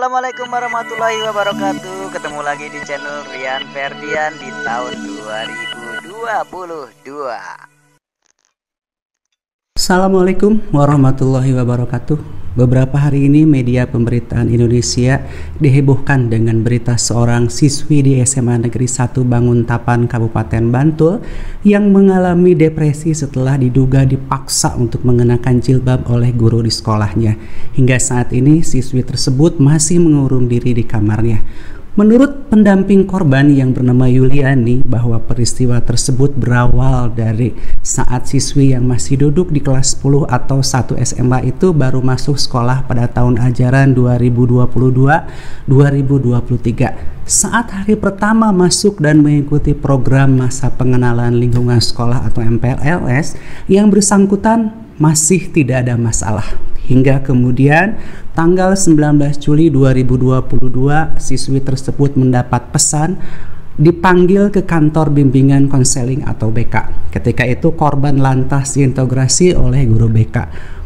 Assalamualaikum warahmatullahi wabarakatuh. Ketemu lagi di channel Rian Ferdian di tahun 2022 Assalamualaikum warahmatullahi wabarakatuh Beberapa hari ini media pemberitaan Indonesia dihebohkan dengan berita seorang siswi di SMA Negeri 1 Banguntapan Kabupaten Bantul yang mengalami depresi setelah diduga dipaksa untuk mengenakan jilbab oleh guru di sekolahnya. Hingga saat ini siswi tersebut masih mengurung diri di kamarnya. Menurut pendamping korban yang bernama Yuliani bahwa peristiwa tersebut berawal dari saat siswi yang masih duduk di kelas 10 atau 1 SMA itu baru masuk sekolah pada tahun ajaran 2022-2023. Saat hari pertama masuk dan mengikuti program masa pengenalan lingkungan sekolah atau MPLS yang bersangkutan masih tidak ada masalah Hingga kemudian tanggal 19 Juli 2022 siswi tersebut mendapat pesan dipanggil ke kantor bimbingan konseling atau BK. Ketika itu korban lantas diintegrasi oleh guru BK.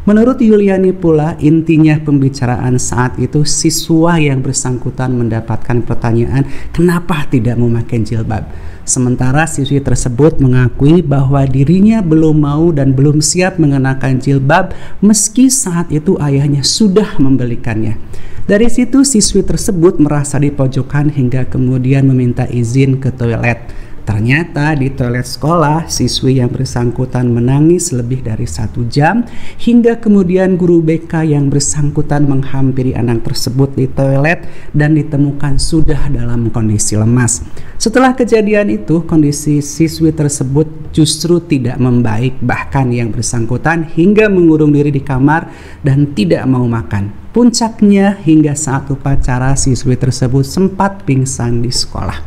Menurut Yuliani pula, intinya pembicaraan saat itu siswa yang bersangkutan mendapatkan pertanyaan kenapa tidak memakai jilbab. Sementara siswi tersebut mengakui bahwa dirinya belum mau dan belum siap mengenakan jilbab meski saat itu ayahnya sudah membelikannya. Dari situ siswi tersebut merasa dipojokkan hingga kemudian meminta izin ke toilet. Ternyata di toilet sekolah, siswi yang bersangkutan menangis lebih dari satu jam hingga kemudian guru BK yang bersangkutan menghampiri anak tersebut di toilet dan ditemukan sudah dalam kondisi lemas. Setelah kejadian itu, kondisi siswi tersebut justru tidak membaik bahkan yang bersangkutan hingga mengurung diri di kamar dan tidak mau makan. Puncaknya hingga saat upacara siswi tersebut sempat pingsan di sekolah.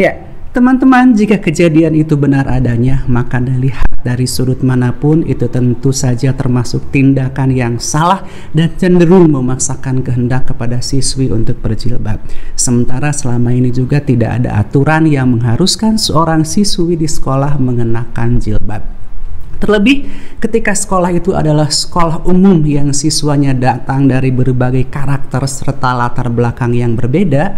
Ya, Teman-teman, jika kejadian itu benar adanya, maka dilihat dari sudut mana pun itu tentu saja termasuk tindakan yang salah dan cenderung memaksakan kehendak kepada siswi untuk berjilbab. Sementara selama ini juga tidak ada aturan yang mengharuskan seorang siswi di sekolah mengenakan jilbab. Terlebih ketika sekolah itu adalah sekolah umum yang siswanya datang dari berbagai karakter serta latar belakang yang berbeda,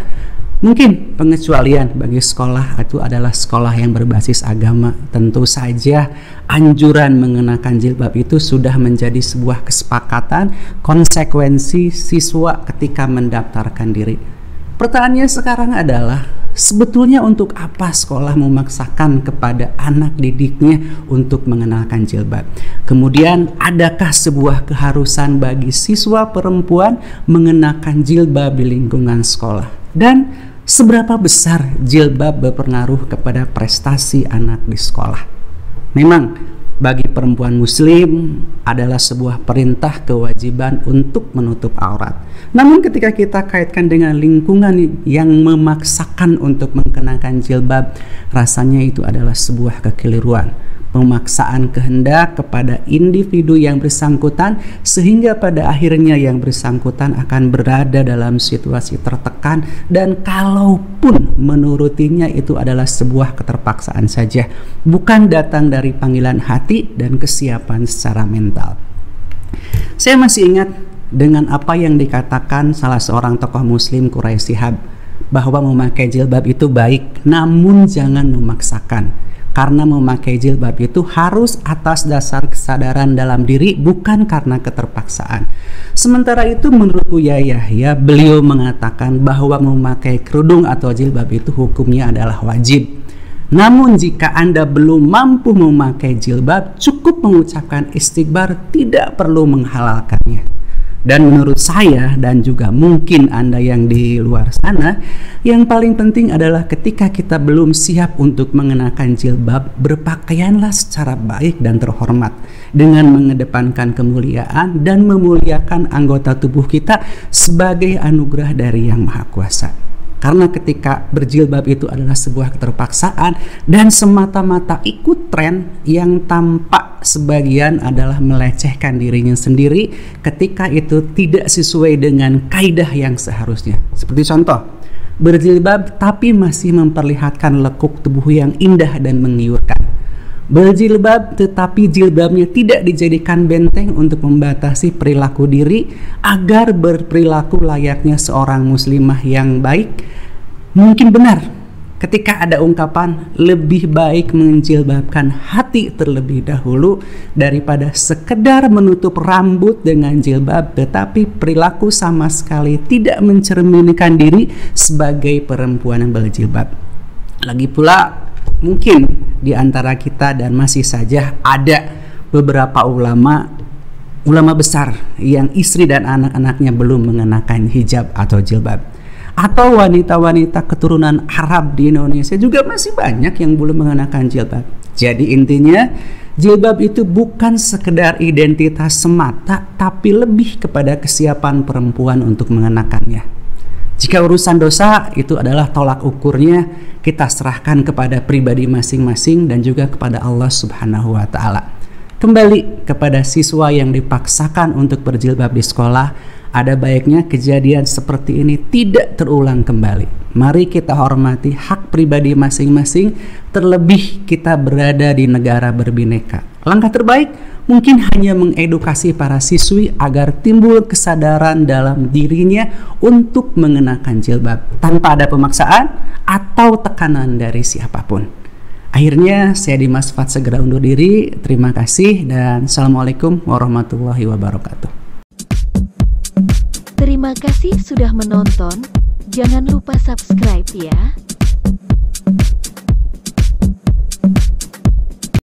Mungkin pengecualian bagi sekolah itu adalah sekolah yang berbasis agama. Tentu saja anjuran mengenakan jilbab itu sudah menjadi sebuah kesepakatan konsekuensi siswa ketika mendaftarkan diri. Pertanyaannya sekarang adalah sebetulnya untuk apa sekolah memaksakan kepada anak didiknya untuk mengenalkan jilbab? Kemudian adakah sebuah keharusan bagi siswa perempuan mengenakan jilbab di lingkungan sekolah? Dan Seberapa besar jilbab berpengaruh kepada prestasi anak di sekolah? Memang bagi perempuan muslim adalah sebuah perintah kewajiban untuk menutup aurat. Namun ketika kita kaitkan dengan lingkungan yang memaksakan untuk mengenakan jilbab, rasanya itu adalah sebuah kekeliruan pemaksaan kehendak kepada individu yang bersangkutan sehingga pada akhirnya yang bersangkutan akan berada dalam situasi tertekan dan kalaupun menurutinya itu adalah sebuah keterpaksaan saja bukan datang dari panggilan hati dan kesiapan secara mental. Saya masih ingat dengan apa yang dikatakan salah seorang tokoh muslim Quraisy Shihab bahwa memakai jilbab itu baik namun jangan memaksakan karena memakai jilbab itu harus atas dasar kesadaran dalam diri bukan karena keterpaksaan. Sementara itu menurut Buya Yahya beliau mengatakan bahwa memakai kerudung atau jilbab itu hukumnya adalah wajib. Namun jika Anda belum mampu memakai jilbab, cukup mengucapkan istighbar, tidak perlu menghalalkannya. Dan menurut saya dan juga mungkin Anda yang di luar sana, yang paling penting adalah ketika kita belum siap untuk mengenakan jilbab, berpakaianlah secara baik dan terhormat dengan mengedepankan kemuliaan dan memuliakan anggota tubuh kita sebagai anugerah dari Yang Maha Kuasa. Karena ketika berjilbab itu adalah sebuah keterpaksaan dan semata-mata ikut tren yang tampak sebagian adalah melecehkan dirinya sendiri ketika itu tidak sesuai dengan kaidah yang seharusnya. Seperti contoh, berjilbab tapi masih memperlihatkan lekuk tubuh yang indah dan menggiurkan berjilbab tetapi jilbabnya tidak dijadikan benteng untuk membatasi perilaku diri agar berperilaku layaknya seorang muslimah yang baik mungkin benar ketika ada ungkapan lebih baik menjilbabkan hati terlebih dahulu daripada sekedar menutup rambut dengan jilbab. Tetapi perilaku sama sekali tidak mencerminkan diri sebagai perempuan yang berjilbab lagi pula mungkin di antara kita dan masih saja ada beberapa ulama ulama besar yang istri dan anak-anaknya belum mengenakan hijab atau jilbab atau wanita-wanita keturunan Arab di Indonesia juga masih banyak yang belum mengenakan jilbab. Jadi intinya jilbab itu bukan sekedar identitas semata tapi lebih kepada kesiapan perempuan untuk mengenakannya. Jika urusan dosa itu adalah tolak ukurnya kita serahkan kepada pribadi masing-masing dan juga kepada Allah Subhanahu wa taala. Kembali kepada siswa yang dipaksakan untuk berjilbab di sekolah, ada baiknya kejadian seperti ini tidak terulang kembali. Mari kita hormati hak pribadi masing-masing, terlebih kita berada di negara berbineka. Langkah terbaik mungkin hanya mengedukasi para siswi agar timbul kesadaran dalam dirinya untuk mengenakan jilbab tanpa ada pemaksaan atau tekanan dari siapa pun. Akhirnya saya Dimas Fat segera undur diri. Terima kasih dan Assalamualaikum warahmatullahi wabarakatuh. Terima kasih sudah menonton. Jangan lupa subscribe ya.